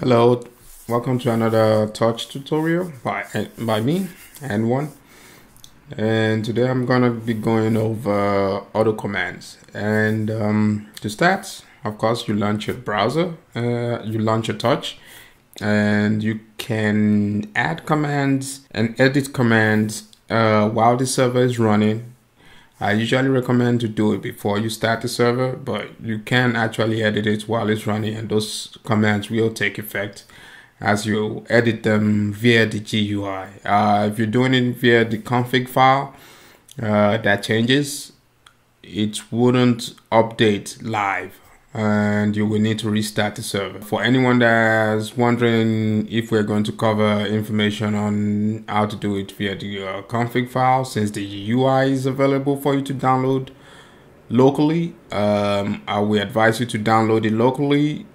Hello, welcome to another Torch tutorial by by me and one. And today I'm gonna be going over auto commands. And um, to start, of course, you launch your browser, uh, you launch your Torch, and you can add commands and edit commands uh, while the server is running I usually recommend to do it before you start the server, but you can actually edit it while it's running and those commands will take effect as you edit them via the GUI. Uh, if you're doing it via the config file, uh, that changes. It wouldn't update live and you will need to restart the server. For anyone that's wondering if we're going to cover information on how to do it via the uh, config file, since the UI is available for you to download locally, um, I will advise you to download it locally.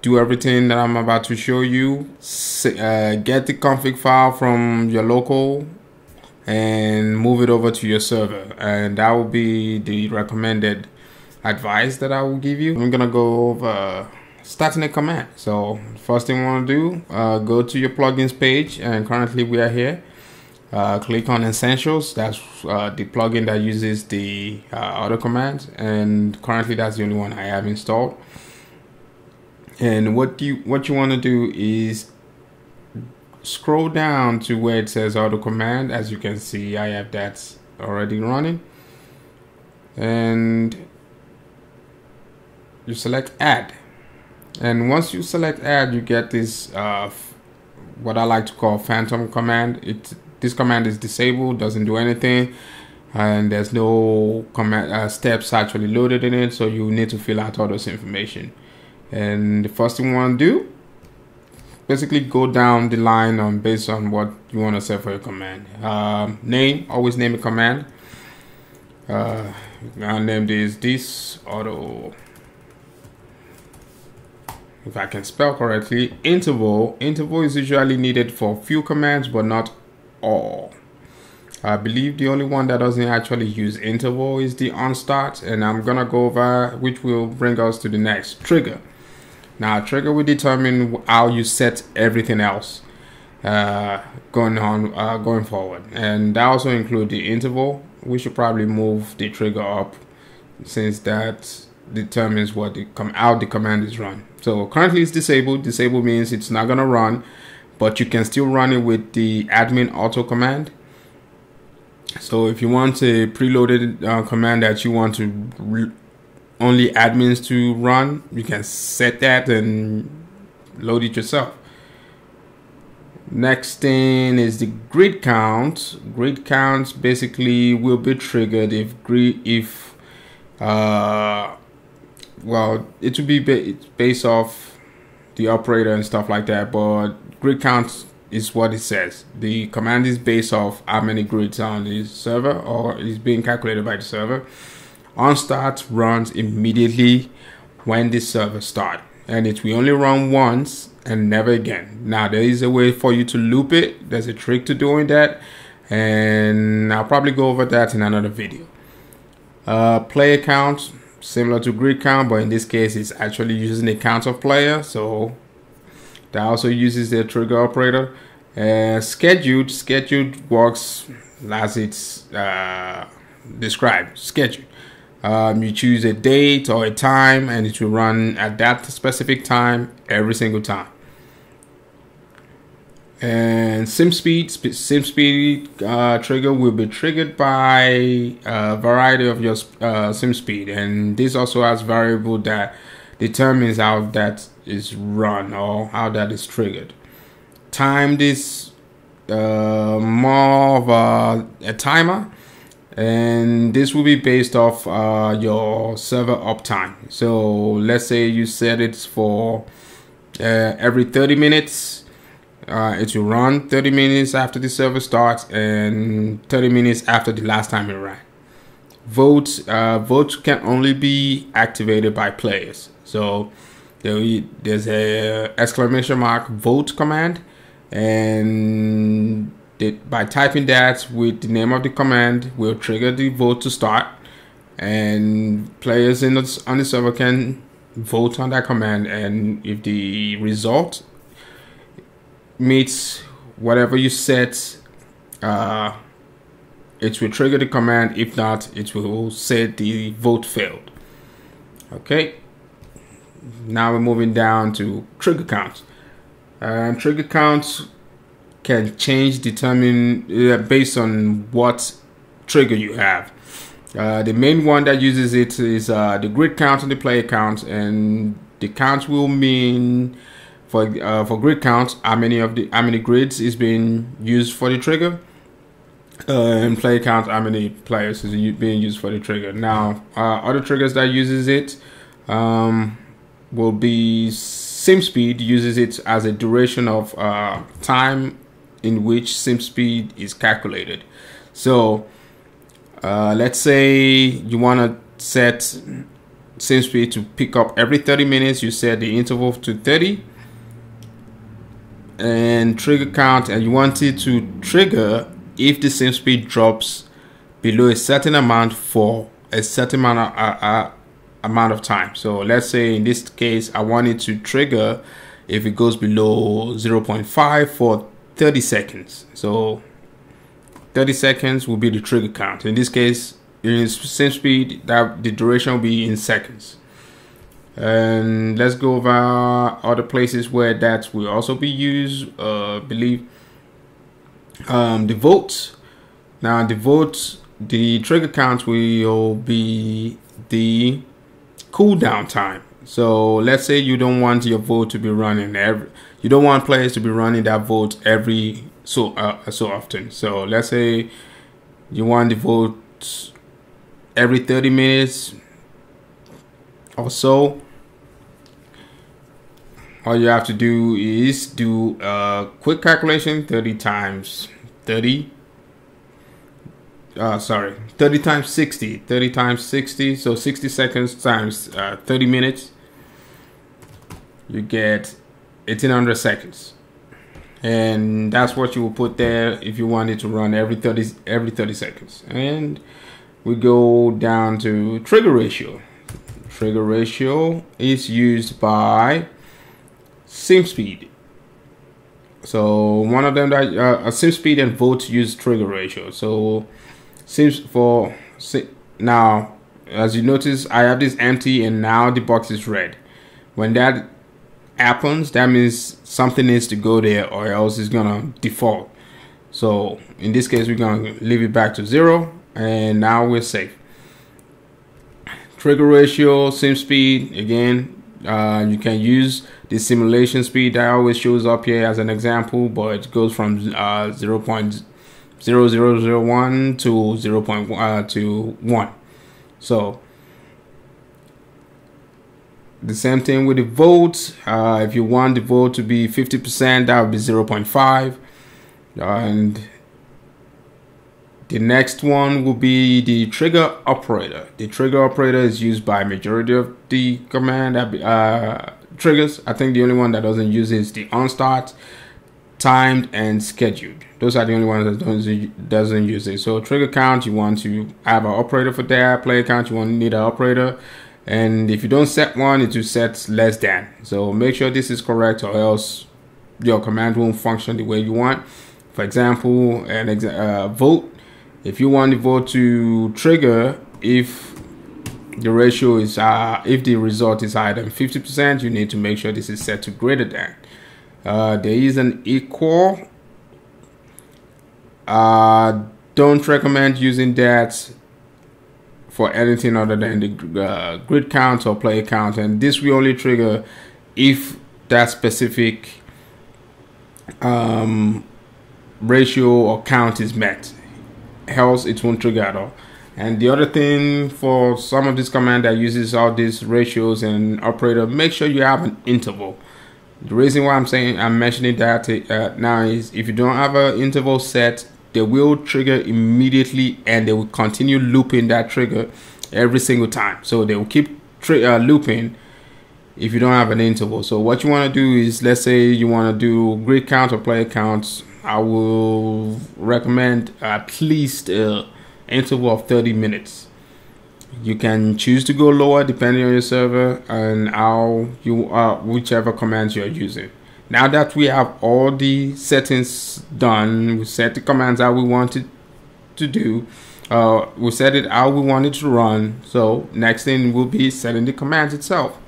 Do everything that I'm about to show you. Uh, get the config file from your local and move it over to your server, and that will be the recommended advice that I will give you. I'm gonna go over starting a command. So first thing we want to do, uh, go to your plugins page, and currently we are here. Uh, click on Essentials. That's uh, the plugin that uses the uh, auto command, and currently that's the only one I have installed. And what you what you want to do is scroll down to where it says auto command. As you can see, I have that already running, and you select add. And once you select add you get this uh, what I like to call phantom command. It this command is disabled doesn't do anything and there's no command uh, steps actually loaded in it so you need to fill out all this information. And the first thing you want to do basically go down the line on based on what you want to set for your command. Um, name always name a command. Uh, I named this this auto if I can spell correctly, interval. Interval is usually needed for few commands, but not all. I believe the only one that doesn't actually use interval is the onstart, and I'm gonna go over which will bring us to the next trigger. Now, trigger will determine how you set everything else uh, going on uh, going forward, and that also include the interval. We should probably move the trigger up since that determines what the come out the command is run. So currently it's disabled. Disabled means it's not gonna run, but you can still run it with the admin auto command. So if you want a preloaded uh, command that you want to only admins to run, you can set that and load it yourself. Next thing is the grid count. Grid count basically will be triggered if grid if uh, well, it would be based off the operator and stuff like that, but grid count is what it says. The command is based off how many grids are on the server or is being calculated by the server. On start runs immediately when the server start and it will only run once and never again. Now there is a way for you to loop it. There's a trick to doing that and I'll probably go over that in another video. Uh, player count similar to grid count, but in this case, it's actually using the count of player. So that also uses the trigger operator. Uh, scheduled, scheduled works as it's uh, described. Scheduled. Um, you choose a date or a time, and it will run at that specific time every single time and sim speed sim speed uh, trigger will be triggered by a variety of your uh, sim speed. And this also has variable that determines how that is run or how that is triggered. Time this uh, more of a, a, timer. And this will be based off uh, your server uptime so let's say you set it for uh, every 30 minutes uh, it will run 30 minutes after the server starts and 30 minutes after the last time it ran. Votes uh, votes can only be activated by players. So there, there's a exclamation mark vote command, and by typing that with the name of the command will trigger the vote to start, and players in the, on the server can vote on that command and if the result meets whatever you set uh, it will trigger the command. If not it will say the vote failed. Okay? Now we're moving down to trigger counts and trigger counts can change determine uh, based on what trigger you have. Uh, the main one that uses it is uh, the grid count and the player count, and the count will mean for uh, for grid count how many of the how many grids is being used for the trigger, uh, and player count how many players is being used for the trigger. Now, uh, other triggers that uses it um, will be sim speed uses it as a duration of time in which sim speed is calculated. So uh, let's say you want to set sim speed to pick up every 30 minutes. You set the interval to 30 and trigger count and you want it to trigger if the sim speed drops below a certain amount for a certain amount of, uh, uh, amount of time. So let's say in this case, I want it to trigger if it goes below 0.5 for 30 seconds. So 30 seconds will be the trigger count. In this case, in sim speed, that the duration will be in seconds. And let's go over other places where that will also be used. Uh, believe um, the votes Now the votes the trigger count will be the cooldown time. So let's say you don't want your vote to be running every, you don't want players to be running that vote every so uh, so often. So let's say you want the vote every 30 minutes or so. All you have to do is do a quick calculation 30 times 30 uh, sorry 30 times 60 30 times 60 so 60 seconds times uh, 30 minutes. You get 1800 seconds. And that's what you will put there if you want it to run every 30 every 30 seconds. And we go down to trigger ratio trigger ratio is used by sim speed so one of them that uh, sim speed and vote use trigger ratio so sims for now as you notice i have this empty and now the box is red when that happens, that means something needs to go there or else it's gonna default. So in this case, we're gonna leave it back to zero and now we're safe. Trigger ratio, sim speed, again, uh, you can use the simulation speed that always shows up here as an example, but it goes from uh, 0 0.0001 to 0 uh, to 1. So the same thing with the vote. Uh, if you want the vote to be 50%, that would be 0.5. And the next one will be the trigger operator. The trigger operator is used by majority of the command uh, triggers. I think the only one that doesn't use is the onStart, timed, and scheduled. Those are the only ones that doesn't, doesn't use it. So trigger count, you want to have an operator for that. Player count, you want to need an operator and if you don't set one it will set less than so make sure this is correct or else your command won't function the way you want for example an exa uh, vote if you want the vote to trigger if the ratio is uh, if the result is higher than 50% you need to make sure this is set to greater than uh, there is an equal uh, don't recommend using that for anything other than the uh, grid count or player count, and this will only trigger if that specific um, ratio or count is met. Else, it won't trigger at all. And the other thing for some of this command that uses all these ratios and operator, make sure you have an interval. The reason why I'm saying I'm mentioning that uh, now is if you don't have an interval set, they will trigger immediately and they will continue looping that trigger every single time. So they will keep uh, looping if you don't have an interval. So what you want to do is, let's say you want to do grid count or player counts. I will recommend at least an interval of 30 minutes. you can choose to go lower depending on your server and how you are whichever commands you're using. Now that we have all the settings done we set the commands how we want it to do uh, we set it how we want it to run. So next thing will be setting the commands itself.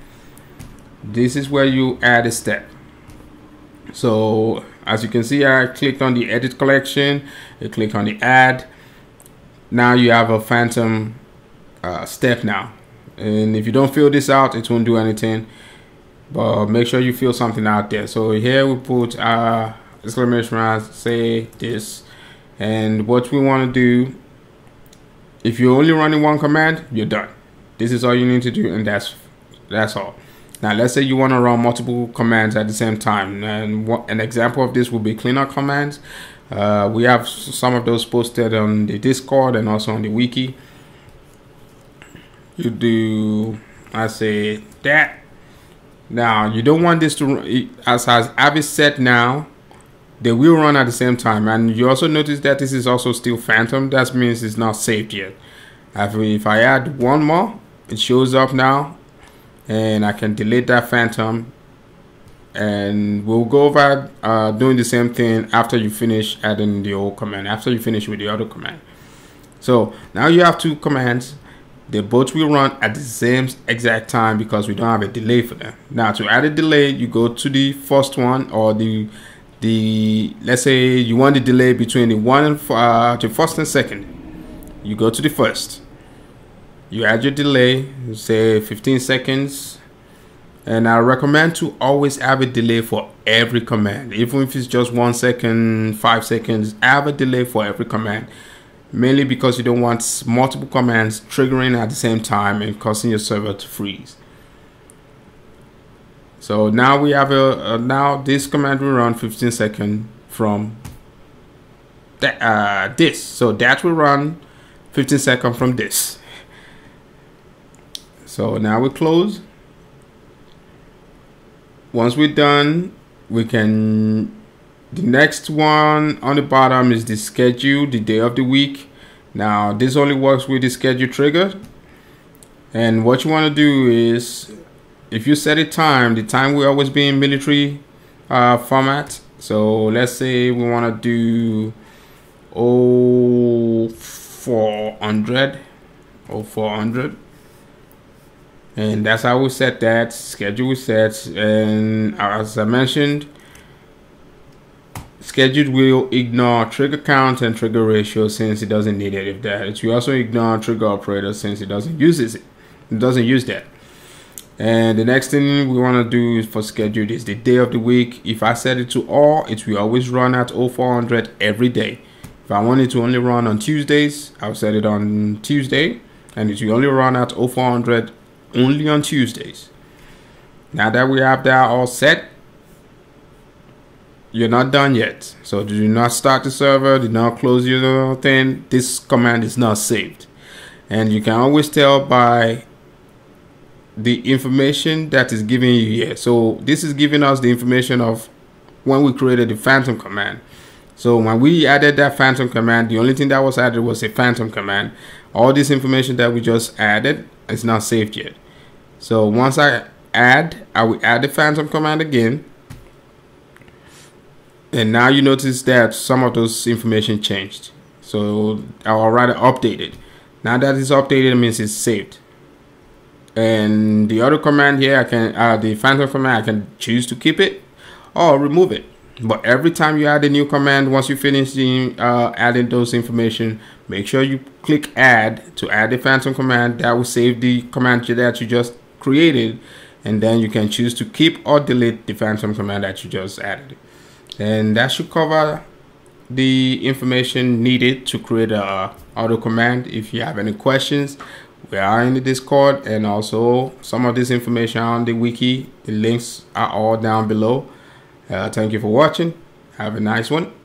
This is where you add a step. So as you can see I clicked on the edit collection I click on the add. Now you have a phantom uh, step now. And if you don't fill this out it won't do anything. But make sure you fill something out there. So here we put uh exclamation mark say this. And what we want to do if you're only running one command you're done. This is all you need to do and that's that's all now let's say you want to run multiple commands at the same time and what, an example of this will be cleanup commands. Uh, we have some of those posted on the discord and also on the wiki. You do I say that. Now you don't want this to as as have it set now they will run at the same time. And you also notice that this is also still phantom. That means it's not saved yet. If I add one more it shows up now and I can delete that phantom. And we'll go over uh, doing the same thing after you finish adding the old command after you finish with the other command. So now you have two commands. They both will run at the same exact time because we don't have a delay for them. Now to add a delay you go to the first one or the the let's say you want the delay between the one and uh, the first and second. You go to the first you add your delay say 15 seconds and I recommend to always have a delay for every command. Even if it's just one second five seconds have a delay for every command. Mainly because you don't want multiple commands triggering at the same time and causing your server to freeze. So now we have a, a now this command will run 15 seconds from that uh, this. So that will run 15 seconds from this so now we close. Once we're done we can the next one on the bottom is the schedule the day of the week. Now this only works with the schedule trigger. And what you want to do is if you set a time the time will always be in military uh, format. So let's say we want to do 0400 0400 and that's how we set that schedule set and as I mentioned scheduled will ignore trigger count and trigger ratio since it doesn't need it. If that it will also ignore trigger operator since it doesn't use it it doesn't use that. And the next thing we want to do for scheduled is the day of the week. If I set it to all it will always run at 0400 every day. If I want it to only run on Tuesdays I'll set it on Tuesday and it will only run at 0400 only on Tuesdays. Now that we have that all set, you're not done yet. So do not start the server, do not close your thing. This command is not saved. And you can always tell by the information that is giving you here. So this is giving us the information of when we created the phantom command. So when we added that phantom command, the only thing that was added was a phantom command. All this information that we just added is not saved yet. So once I add, I will add the phantom command again. And now you notice that some of those information changed. So I'll rather update it. Now that it's updated, it means it's saved. And the other command here, I can uh, the phantom command, I can choose to keep it or remove it. But every time you add a new command, once you finish the, uh, adding those information, make sure you click add to add the phantom command. That will save the command that you just created and then you can choose to keep or delete the phantom command that you just added. And that should cover the information needed to create a auto command. If you have any questions we are in the discord and also some of this information on the wiki the links are all down below. Uh, thank you for watching. Have a nice one